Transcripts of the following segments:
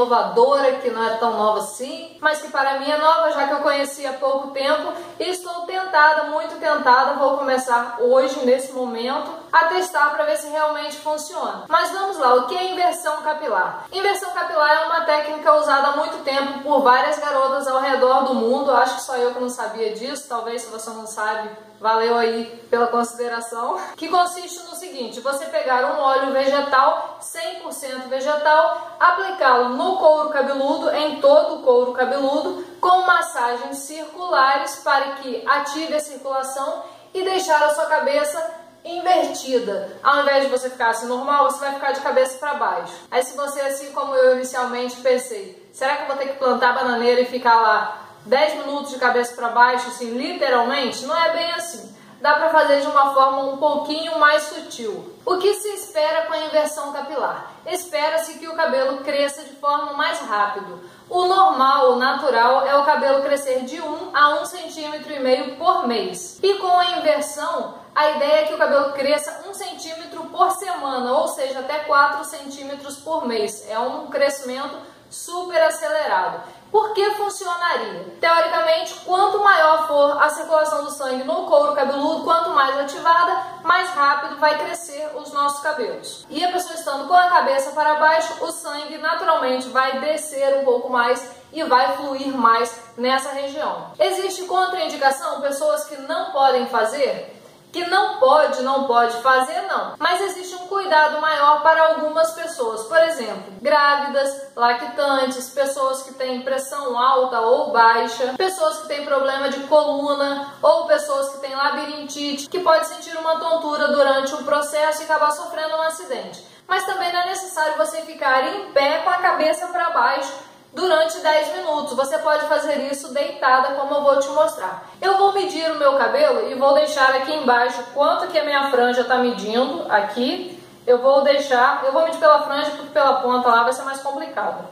inovadora, que não é tão nova assim, mas que para mim é nova, já que eu conheci há pouco tempo e estou tentada, muito tentada, vou começar hoje, nesse momento, a testar para ver se realmente funciona. Mas vamos lá, o que é inversão capilar? Inversão capilar é uma técnica usada há muito tempo por várias garotas ao redor do mundo, acho que só eu que não sabia disso, talvez se você não sabe, valeu aí pela consideração, que consiste no seguinte, você pegar um óleo vegetal, 100% vegetal, aplicá-lo no couro cabeludo, em todo o couro cabeludo, com massagens circulares para que ative a circulação e deixar a sua cabeça invertida. Ao invés de você ficar assim normal, você vai ficar de cabeça para baixo. Aí se você, assim como eu inicialmente pensei, será que eu vou ter que plantar bananeira e ficar lá 10 minutos de cabeça para baixo, assim, literalmente? Não é bem assim dá para fazer de uma forma um pouquinho mais sutil. O que se espera com a inversão capilar? Espera-se que o cabelo cresça de forma mais rápido. O normal, o natural, é o cabelo crescer de 1 a 1,5 cm por mês. E com a inversão, a ideia é que o cabelo cresça 1 cm por semana, ou seja, até 4 centímetros por mês. É um crescimento super acelerado. Por que funcionaria? Teoricamente, quanto maior for a circulação do sangue no couro cabeludo, quanto mais ativada, mais rápido vai crescer os nossos cabelos. E a pessoa estando com a cabeça para baixo, o sangue naturalmente vai descer um pouco mais e vai fluir mais nessa região. Existe contraindicação? Pessoas que não podem fazer? Que não pode, não pode fazer, não. Mas existe um cuidado maior para algumas pessoas. Por exemplo, grávidas, lactantes, pessoas que têm pressão alta ou baixa, pessoas que têm problema de coluna ou pessoas que têm labirintite, que pode sentir uma tontura durante o processo e acabar sofrendo um acidente. Mas também não é necessário você ficar em pé com a cabeça para baixo durante 10 minutos. Você pode fazer isso deitada, como eu vou te mostrar. Eu vou medir o meu cabelo e vou deixar aqui embaixo quanto que a minha franja está medindo aqui. Eu vou deixar, eu vou medir pela franja porque pela ponta lá vai ser mais complicado.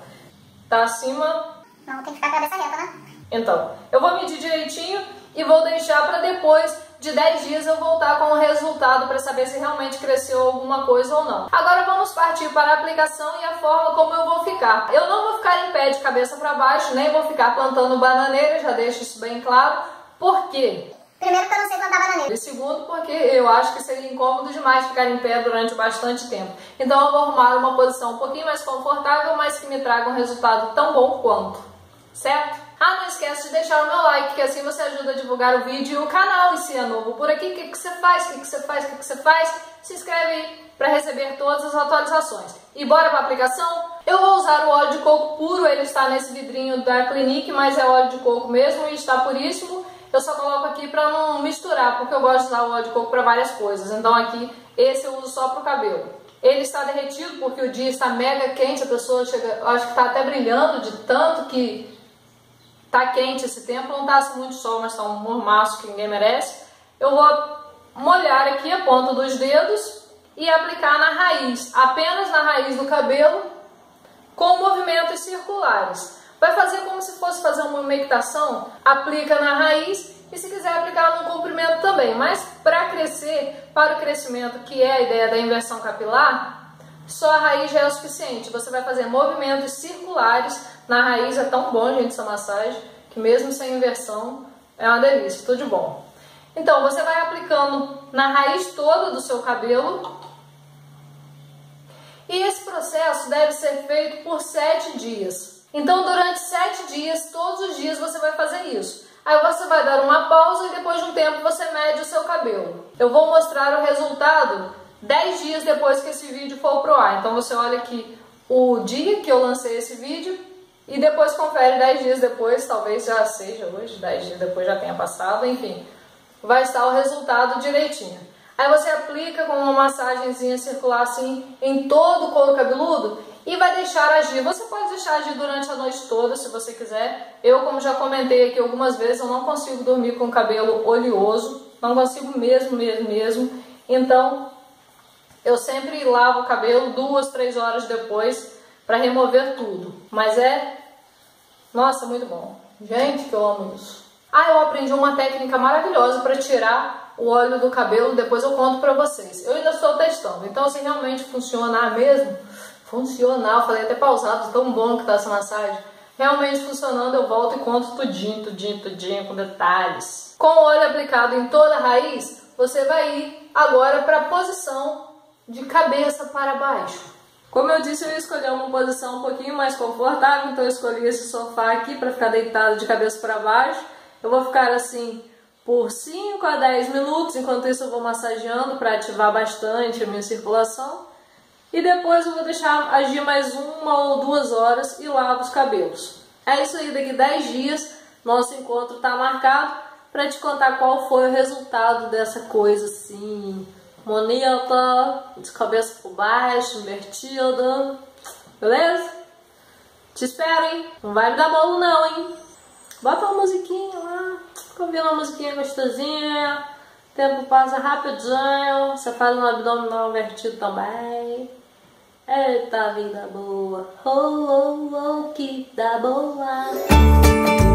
Tá acima... Não, tem que ficar a cabeça reta, né? Então, eu vou medir direitinho e vou deixar para depois de 10 dias eu voltar com o resultado para saber se realmente cresceu alguma coisa ou não. Agora vamos partir para a aplicação e a forma como eu vou ficar. Eu não vou ficar em pé de cabeça para baixo, nem vou ficar plantando bananeira, já deixo isso bem claro. Por quê? Primeiro que eu não sei plantar bananeira. E segundo porque eu acho que seria incômodo demais ficar em pé durante bastante tempo. Então eu vou arrumar uma posição um pouquinho mais confortável, mas que me traga um resultado tão bom quanto. Certo? Ah, não esquece de deixar o meu like, que assim você ajuda a divulgar o vídeo e o canal. E se é novo por aqui, o que, que você faz? O que, que você faz? O que, que você faz? Se inscreve aí para receber todas as atualizações. E bora para a aplicação? Eu vou usar o óleo de coco puro, ele está nesse vidrinho da Clinique, mas é óleo de coco mesmo e está puríssimo. Eu só coloco aqui para não misturar, porque eu gosto de usar o óleo de coco para várias coisas. Então aqui, esse eu uso só para o cabelo. Ele está derretido porque o dia está mega quente, a pessoa chega, acho que está até brilhando de tanto que Tá quente esse tempo, não tá assim muito sol, mas tá um mormaço que ninguém merece. Eu vou molhar aqui a ponta dos dedos e aplicar na raiz, apenas na raiz do cabelo, com movimentos circulares. Vai fazer como se fosse fazer uma umectação, aplica na raiz e se quiser aplicar no comprimento também. Mas para crescer, para o crescimento, que é a ideia da inversão capilar, só a raiz já é o suficiente. Você vai fazer movimentos circulares na raiz é tão bom, gente, essa massagem, que mesmo sem inversão é uma delícia, tudo de bom. Então, você vai aplicando na raiz toda do seu cabelo. E esse processo deve ser feito por sete dias. Então, durante sete dias, todos os dias você vai fazer isso. Aí você vai dar uma pausa e depois de um tempo você mede o seu cabelo. Eu vou mostrar o resultado 10 dias depois que esse vídeo for pro ar. Então você olha aqui o dia que eu lancei esse vídeo e depois confere 10 dias depois, talvez já seja hoje, 10 dias depois já tenha passado, enfim, vai estar o resultado direitinho. Aí você aplica com uma massagenzinha circular assim em todo o couro cabeludo e vai deixar agir. Você pode deixar agir durante a noite toda, se você quiser. Eu, como já comentei aqui algumas vezes, eu não consigo dormir com o cabelo oleoso, não consigo mesmo, mesmo, mesmo. Então, eu sempre lavo o cabelo duas, três horas depois para remover tudo. Mas é, nossa, muito bom. Gente, que eu amo isso. Ah, eu aprendi uma técnica maravilhosa para tirar o óleo do cabelo, depois eu conto para vocês. Eu ainda estou testando, então se realmente funcionar mesmo, funcional. Falei até pausado, tão bom que tá essa massagem. Realmente funcionando, eu volto e conto tudinho, tudinho, tudinho, com detalhes. Com o óleo aplicado em toda a raiz, você vai ir agora para a posição de cabeça para baixo. Como eu disse, eu ia escolher uma posição um pouquinho mais confortável, então eu escolhi esse sofá aqui para ficar deitado de cabeça para baixo. Eu vou ficar assim por 5 a 10 minutos, enquanto isso eu vou massageando para ativar bastante a minha circulação. E depois eu vou deixar agir mais uma ou duas horas e lavo os cabelos. É isso aí, daqui 10 dias nosso encontro está marcado para te contar qual foi o resultado dessa coisa assim, bonita, de cabeça por baixo, invertida, beleza? Te espero, hein? Não vai me dar bolo não, hein? Bota uma musiquinha lá, fica ouvindo uma musiquinha gostosinha, o tempo passa rapidinho, você faz um abdominal invertido também. Eita vida boa, oh, oh, oh, que da boa.